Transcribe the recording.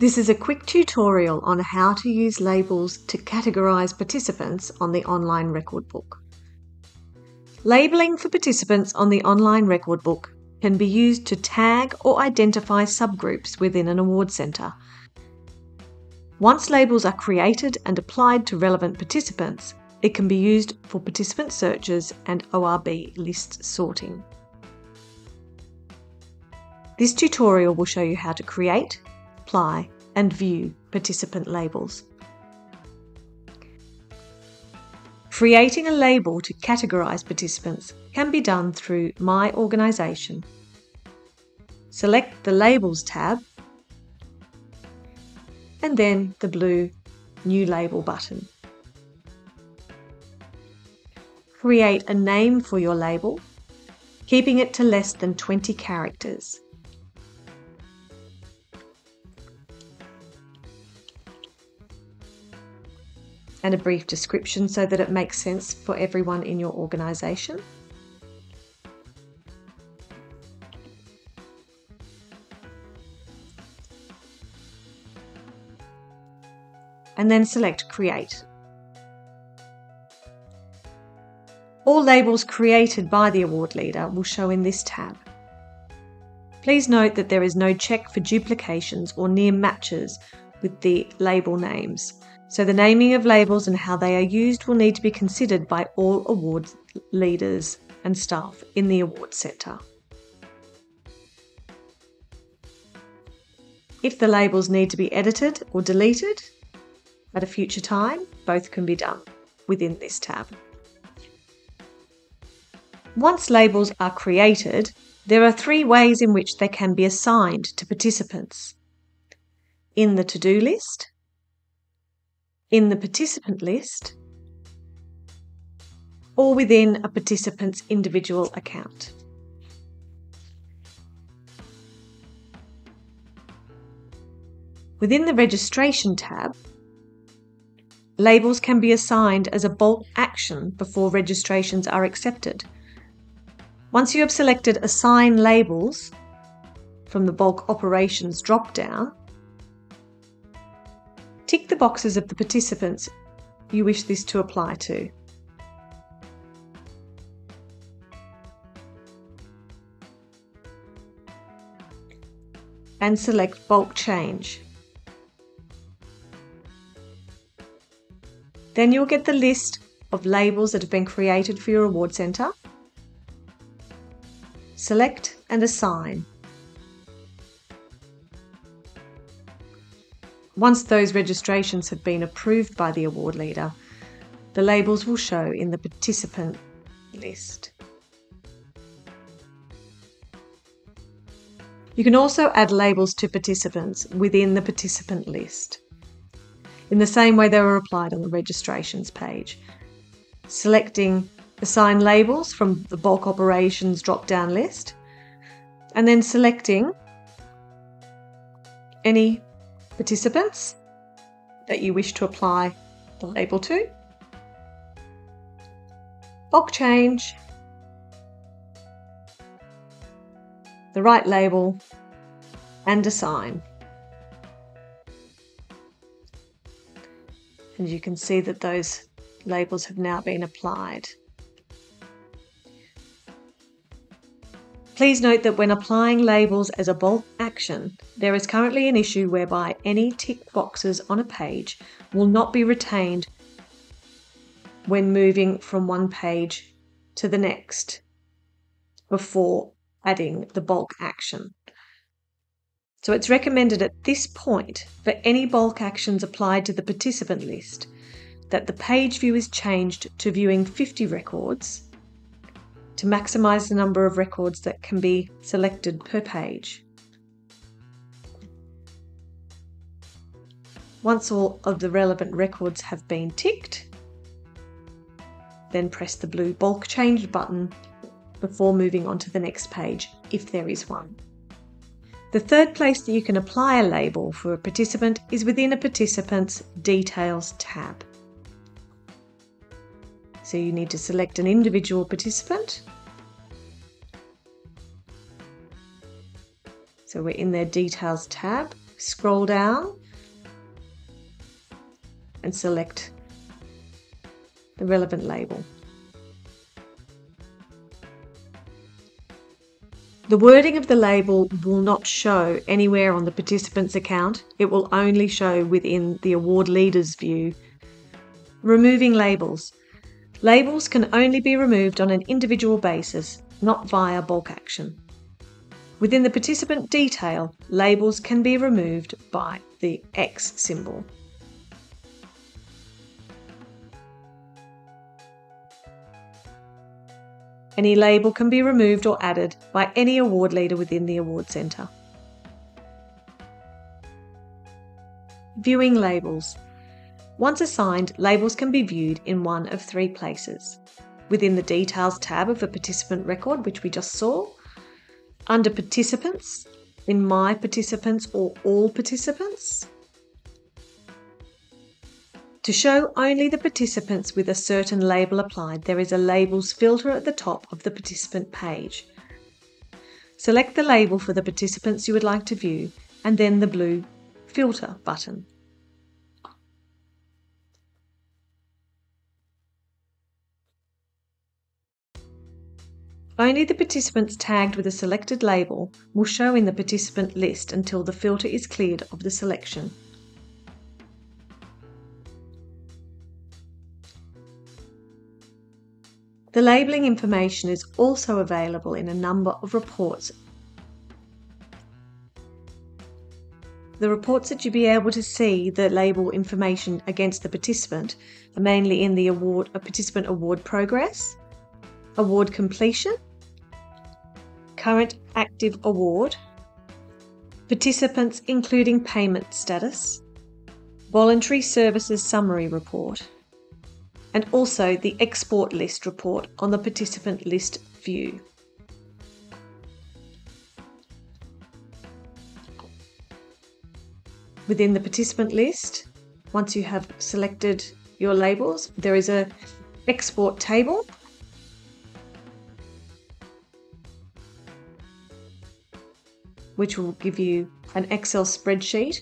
This is a quick tutorial on how to use labels to categorise participants on the online record book. Labelling for participants on the online record book can be used to tag or identify subgroups within an award centre. Once labels are created and applied to relevant participants, it can be used for participant searches and ORB list sorting. This tutorial will show you how to create, apply and view participant labels. Creating a label to categorise participants can be done through My Organisation. Select the Labels tab and then the blue New Label button. Create a name for your label, keeping it to less than 20 characters. And a brief description so that it makes sense for everyone in your organisation. And then select Create. All labels created by the award leader will show in this tab. Please note that there is no check for duplications or near matches with the label names. So the naming of labels and how they are used will need to be considered by all award leaders and staff in the award centre. If the labels need to be edited or deleted at a future time, both can be done within this tab. Once labels are created, there are three ways in which they can be assigned to participants. In the to-do list, in the participant list or within a participant's individual account. Within the Registration tab, labels can be assigned as a bulk action before registrations are accepted. Once you have selected Assign Labels from the Bulk Operations drop-down, Tick the boxes of the participants you wish this to apply to. and select Bulk Change. Then you'll get the list of labels that have been created for your award centre. Select and assign. Once those registrations have been approved by the award leader, the labels will show in the participant list. You can also add labels to participants within the participant list, in the same way they were applied on the registrations page. Selecting Assign Labels from the Bulk Operations drop down list, and then selecting any participants that you wish to apply the label to. Bulk change, the right label, and assign. And you can see that those labels have now been applied. Please note that when applying labels as a bulk action, there is currently an issue whereby any tick boxes on a page will not be retained when moving from one page to the next before adding the bulk action. So it's recommended at this point for any bulk actions applied to the participant list that the page view is changed to viewing 50 records to maximise the number of records that can be selected per page. Once all of the relevant records have been ticked, then press the blue bulk change button before moving on to the next page if there is one. The third place that you can apply a label for a participant is within a participant's Details tab. So you need to select an individual participant. So we're in their Details tab. scroll down and select the relevant label. The wording of the label will not show anywhere on the participant's account. It will only show within the award leader's view. Removing labels. Labels can only be removed on an individual basis, not via bulk action. Within the participant detail, labels can be removed by the X symbol. Any label can be removed or added by any award leader within the award centre. Viewing labels. Once assigned, labels can be viewed in one of three places. Within the Details tab of a participant record, which we just saw, under Participants, in My Participants or All Participants, to show only the participants with a certain label applied, there is a Labels filter at the top of the participant page. Select the label for the participants you would like to view and then the blue Filter button. Only the participants tagged with a selected label will show in the participant list until the filter is cleared of the selection. The labelling information is also available in a number of reports. The reports that you'll be able to see the label information against the participant are mainly in the award, a participant award progress, award completion, current active award, participants including payment status, voluntary services summary report, and also the export list report on the participant list view. Within the participant list, once you have selected your labels, there is a export table which will give you an Excel spreadsheet